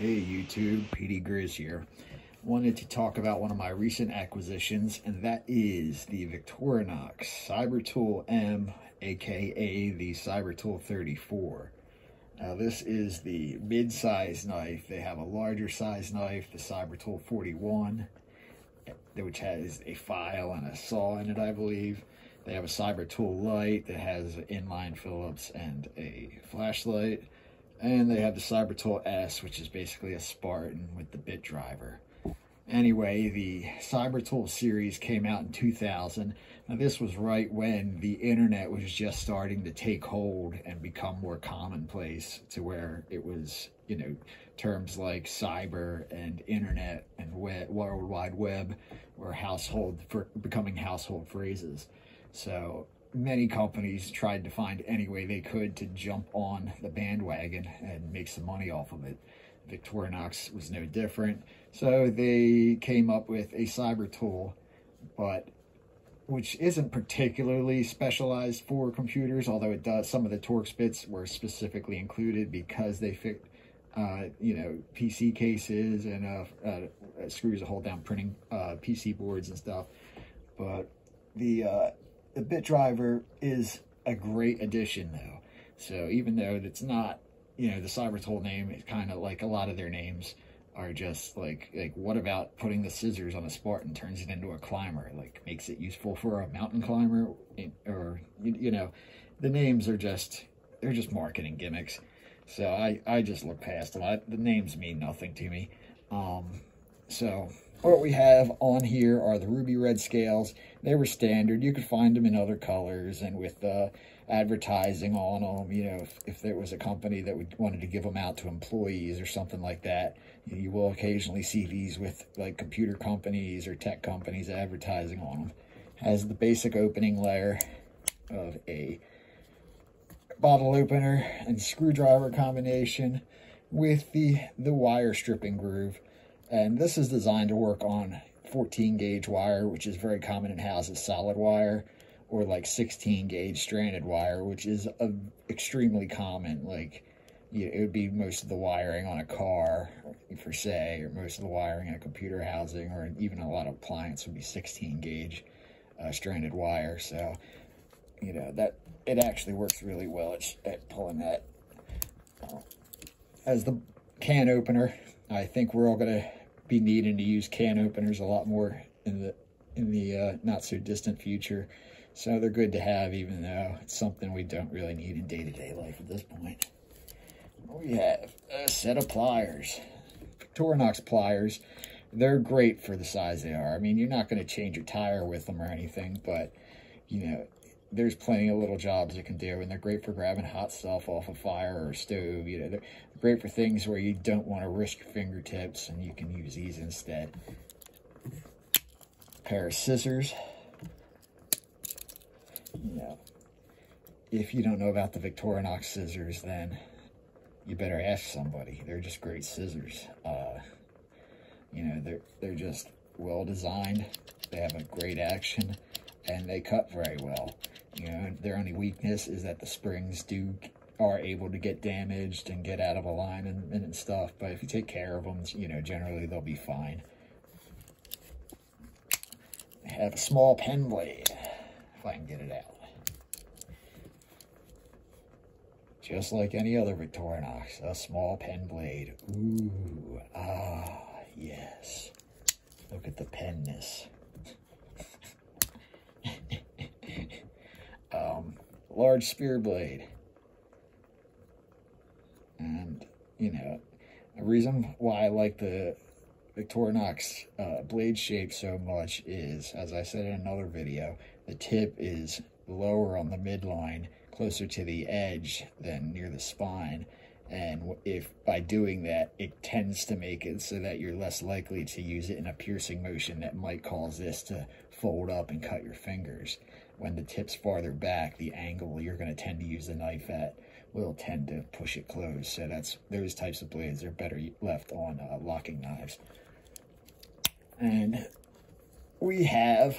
Hey YouTube, PD Grizz here. Wanted to talk about one of my recent acquisitions, and that is the Victorinox Cybertool M, aka the Cybertool 34. Now this is the mid-size knife. They have a larger size knife, the Cybertool 41, eh, which has a file and a saw in it, I believe. They have a Cybertool Light that has inline Phillips and a flashlight. And they have the Cybertool S, which is basically a Spartan with the bit driver. Anyway, the Cybertool series came out in 2000. Now, this was right when the internet was just starting to take hold and become more commonplace to where it was, you know, terms like cyber and internet and web, World Wide Web were household for becoming household phrases. So many companies tried to find any way they could to jump on the bandwagon and make some money off of it. Victorinox was no different. So they came up with a cyber tool, but which isn't particularly specialized for computers, although it does. Some of the Torx bits were specifically included because they fit, uh, you know, PC cases and uh, uh, screws to hold down printing uh, PC boards and stuff. But the uh, the bit driver is a great addition though. So even though it's not, you know, the Cybertool name is kind of like a lot of their names are just like, like what about putting the scissors on a Spartan turns it into a climber, like makes it useful for a mountain climber or, you, you know, the names are just, they're just marketing gimmicks. So I, I just look past them. I, the names mean nothing to me. Um, so what we have on here are the ruby red scales. They were standard. You could find them in other colors and with uh, advertising on them. You know, if, if there was a company that would, wanted to give them out to employees or something like that, you will occasionally see these with like computer companies or tech companies advertising on them. Has the basic opening layer of a bottle opener and screwdriver combination with the, the wire stripping groove. And this is designed to work on 14 gauge wire, which is very common in houses, solid wire, or like 16 gauge stranded wire, which is a, extremely common. Like, you it would be most of the wiring on a car, for say, or most of the wiring in a computer housing, or even a lot of appliance would be 16 gauge uh, stranded wire. So, you know, that it actually works really well at, at pulling that. As the can opener, I think we're all going to be needing to use can openers a lot more in the in the uh, not so distant future. So they're good to have, even though it's something we don't really need in day-to-day -day life at this point. We have a set of pliers, Victorinox pliers. They're great for the size they are. I mean, you're not going to change your tire with them or anything, but, you know, there's plenty of little jobs it can do, and they're great for grabbing hot stuff off a fire or a stove. You know, they're great for things where you don't want to risk your fingertips, and you can use these instead. A pair of scissors. You know, if you don't know about the Victorinox scissors, then you better ask somebody. They're just great scissors. Uh, you know, they're they're just well designed. They have a great action, and they cut very well. Know, their only weakness is that the springs do are able to get damaged and get out of alignment and, and stuff. But if you take care of them, you know, generally they'll be fine. I have a small pen blade, if I can get it out. Just like any other Victorinox, a small pen blade. Ooh, ah, yes. Look at the penness. Large spear blade. And, you know, the reason why I like the Victorinox uh, blade shape so much is, as I said in another video, the tip is lower on the midline, closer to the edge than near the spine. And if by doing that, it tends to make it so that you're less likely to use it in a piercing motion that might cause this to fold up and cut your fingers when the tip's farther back, the angle you're going to tend to use the knife at will tend to push it closed. So that's those types of blades are better left on uh, locking knives. And we have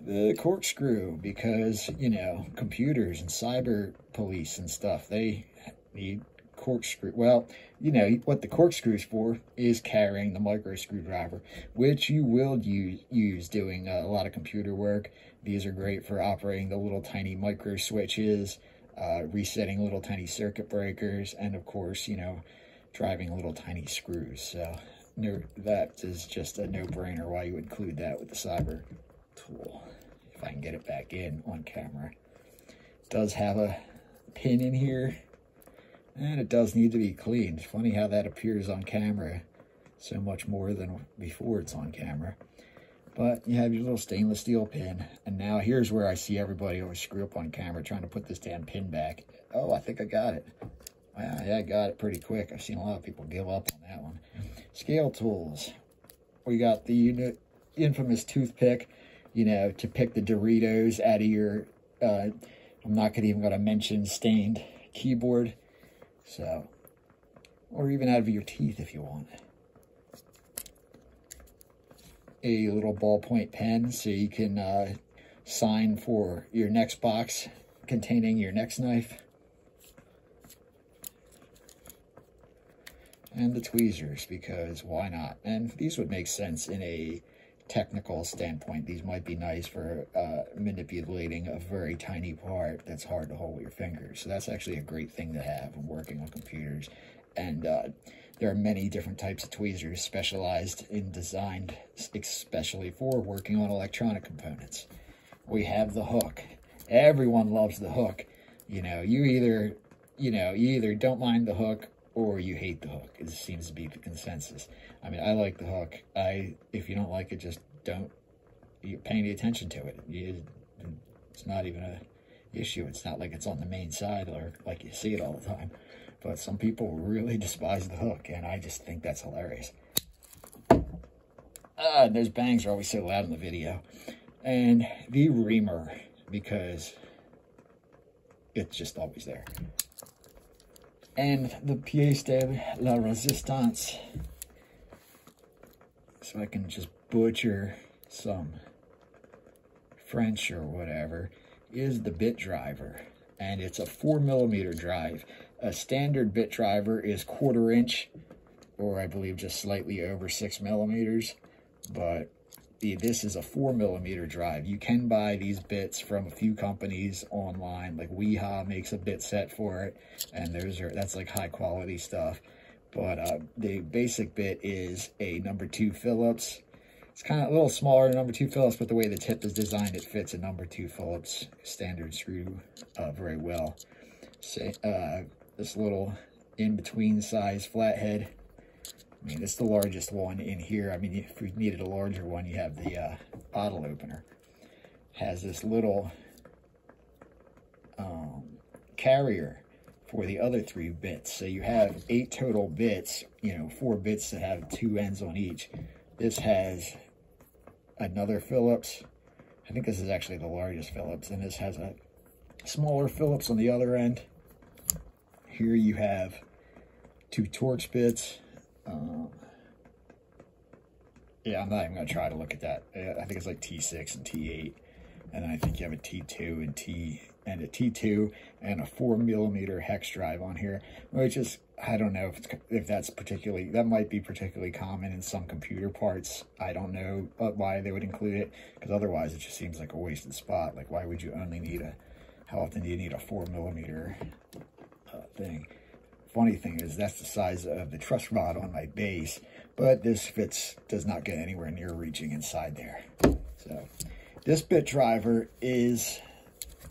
the corkscrew because, you know, computers and cyber police and stuff, they need corkscrew. Well, you know, what the corkscrew's for is carrying the micro screwdriver, which you will use, use doing a lot of computer work. These are great for operating the little tiny micro switches, uh, resetting little tiny circuit breakers, and of course, you know, driving little tiny screws. So no, that is just a no-brainer why you include that with the cyber tool. If I can get it back in on camera. It does have a pin in here, and it does need to be cleaned. Funny how that appears on camera so much more than before it's on camera. But you have your little stainless steel pin. And now here's where I see everybody always screw up on camera trying to put this damn pin back. Oh, I think I got it. Yeah, I got it pretty quick. I've seen a lot of people give up on that one. Scale tools. We got the infamous toothpick, you know, to pick the Doritos out of your, uh, I'm not gonna even going to mention stained keyboard. So, or even out of your teeth if you want. A little ballpoint pen so you can uh, sign for your next box containing your next knife. and the tweezers because why not? And these would make sense in a technical standpoint. These might be nice for uh, manipulating a very tiny part that's hard to hold with your fingers. So that's actually a great thing to have when working on computers. And uh, there are many different types of tweezers specialized and designed especially for working on electronic components. We have the hook. Everyone loves the hook. You know, you either, you know, you either don't mind the hook or you hate the hook. It seems to be the consensus. I mean, I like the hook. I if you don't like it, just don't you pay any attention to it. You, it's not even a issue. It's not like it's on the main side or like you see it all the time. But some people really despise the hook, and I just think that's hilarious. Ah, those bangs are always so loud in the video. And the reamer, because it's just always there and the pièce de la résistance. So I can just butcher some French or whatever, is the bit driver. And it's a four millimeter drive. A standard bit driver is quarter inch, or I believe just slightly over six millimeters. But this is a four millimeter drive. You can buy these bits from a few companies online, like Wiha makes a bit set for it, and those are that's like high quality stuff. But uh, the basic bit is a number two Phillips. It's kind of a little smaller number two Phillips, but the way the tip is designed, it fits a number two Phillips standard screw uh, very well. Say, uh, this little in-between size flathead I mean, it's the largest one in here. I mean, if we needed a larger one, you have the uh, bottle opener. Has this little um, carrier for the other three bits. So you have eight total bits, you know, four bits that have two ends on each. This has another Phillips. I think this is actually the largest Phillips. And this has a smaller Phillips on the other end. Here you have two Torx bits um, yeah, I'm not even going to try to look at that. Uh, I think it's like T6 and T8. And I think you have a T2 and T and a T2 and a four millimeter hex drive on here, which is, I don't know if, if that's particularly, that might be particularly common in some computer parts. I don't know why they would include it, because otherwise it just seems like a wasted spot. Like, why would you only need a, how often do you need a four millimeter uh, thing? Funny thing is that's the size of the truss rod on my bass, but this fits, does not get anywhere near reaching inside there. So this bit driver is,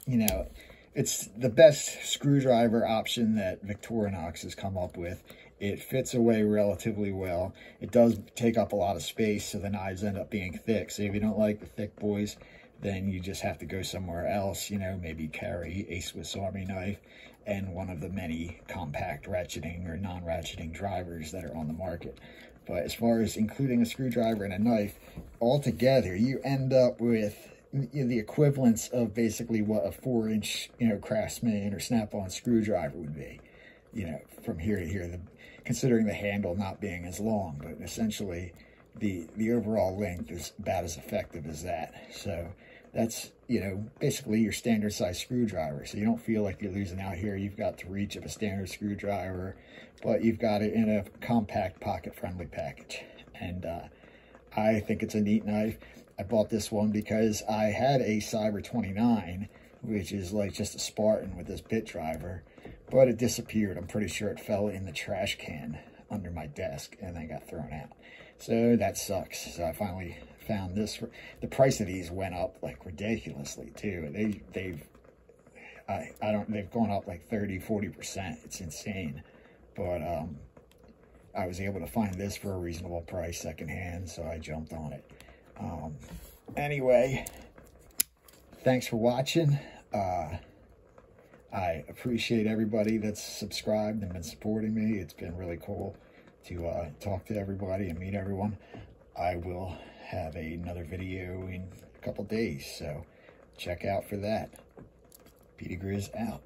you know, it's the best screwdriver option that Victorinox has come up with. It fits away relatively well. It does take up a lot of space, so the knives end up being thick. So if you don't like the thick boys, then you just have to go somewhere else, you know, maybe carry a Swiss Army knife and one of the many compact ratcheting or non-ratcheting drivers that are on the market. But as far as including a screwdriver and a knife, altogether, you end up with the equivalence of basically what a four-inch, you know, Craftsman or Snap-on screwdriver would be, you know, from here to here, the, considering the handle not being as long, but essentially the, the overall length is about as effective as that. So that's, you know, basically your standard size screwdriver. So you don't feel like you're losing out here. You've got the reach of a standard screwdriver, but you've got it in a compact pocket-friendly package. And uh, I think it's a neat knife. I bought this one because I had a Cyber 29, which is like just a Spartan with this bit driver, but it disappeared. I'm pretty sure it fell in the trash can under my desk and then got thrown out. So that sucks. So I finally found this. The price of these went up like ridiculously too. They, they've, I, I don't, they've gone up like 30, 40%. It's insane. But, um, I was able to find this for a reasonable price secondhand, so I jumped on it. Um, anyway, thanks for watching. Uh, I appreciate everybody that's subscribed and been supporting me. It's been really cool to uh, talk to everybody and meet everyone. I will have another video in a couple days, so check out for that. Petey Grizz out.